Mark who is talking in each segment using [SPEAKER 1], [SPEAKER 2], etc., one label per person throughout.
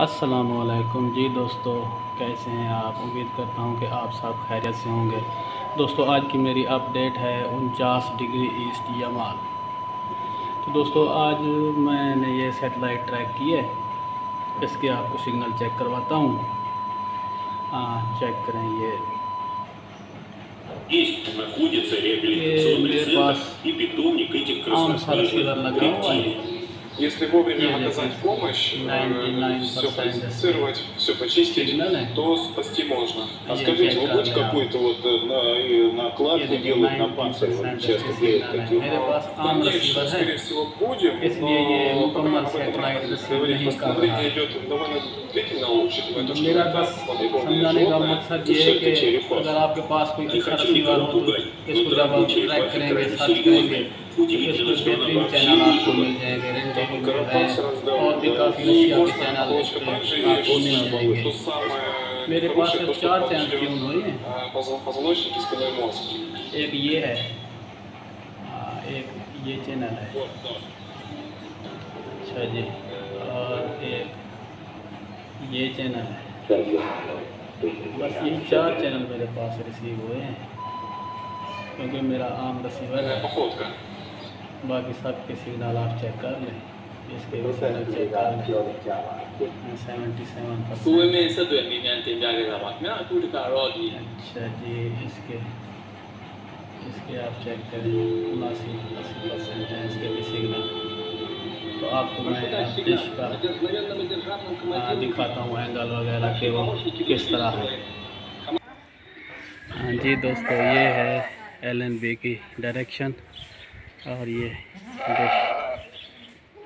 [SPEAKER 1] असलकुम जी दोस्तों कैसे हैं आप? उम्मीद करता हूँ कि आप सब खैरियत से होंगे। दोस्तों आज की मेरी अपडेट है उनचास डिग्री ईस्ट यमाल। तो दोस्तों आज मैंने ये सेटेलाइट ट्रैक की है। इसके आपको सिग्नल चेक करवाता हूँ। हाँ चेक करें ये। ये मेरे पास आम सा रिसीवर लगा हुआ है।
[SPEAKER 2] Если вовремя оказать помощь, э, все проинфицировать, все почистить, то спасти можно. А скажите, вы будете какую-то вот э, на, накладку делать на панцирь, вот часто делают такие? Ну, конечно, скорее всего, будем, но пока об этом рано говорить. Восстановление идет довольно длительно лучше, потому что
[SPEAKER 1] это слабоголовые животные, дышат течей рекорд. Не хочу никого пугать, но травму черепахи пролечили चैनल आपको मिल जाएँगे है और भी काफ़ी चैनल आपको मिल जाएँगे। मेरे पास चार चैनल ट्यून हुए हैं? एक ये है। एक ये चैनल है। अच्छा जी और एक ये चैनल है। बस ये चार चैनल मेरे पास रिसीव हुए हैं क्योंकि मेरा आम रिसीवर है। बाकी सब के सिग्नल आप चेक कर लें। इसके भी सिग्नल चेक कर लें। सेवेंटी सेवन अच्छा जी इसके इसके आप चेक करें। उनासी उनासी परसेंट है इसके भी सिग्नल तो आपको मैं डिश का हाँ, दिखाता हूँ एंगल वगैरह के वो किस तरह है। हाँ जी दोस्तों ये है एल एन बी की डायरेक्शन और ये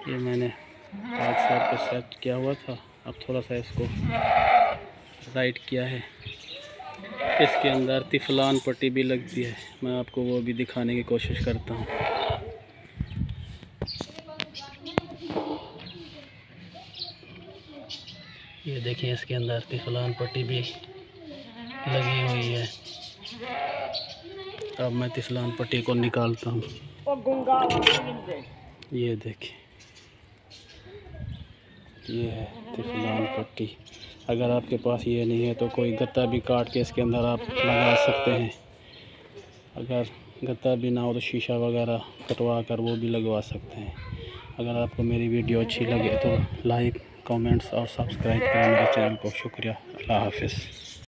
[SPEAKER 1] ये मैंने पाँच साल पे सेट किया हुआ था। अब थोड़ा सा इसको राइट किया है। इसके अंदर तिफलान पट्टी भी लगती है। मैं आपको वो भी दिखाने की कोशिश करता हूँ। ये देखिए इसके अंदर तिफलान पट्टी भी लगी हुई है। अब मैं तिफलान पट्टी को निकालता हूँ। ये देखिए। ये है तिफलान पट्टी। अगर आपके पास ये नहीं है तो कोई गत्ता भी काट के इसके अंदर आप लगा सकते हैं। अगर गत्ता भी ना हो तो शीशा वगैरह कटवा कर वो भी लगवा सकते हैं। अगर आपको मेरी वीडियो अच्छी लगे तो लाइक, कमेंट्स और सब्सक्राइब करें मेरे चैनल को शुक्रिया। अल्लाह हाफिज़।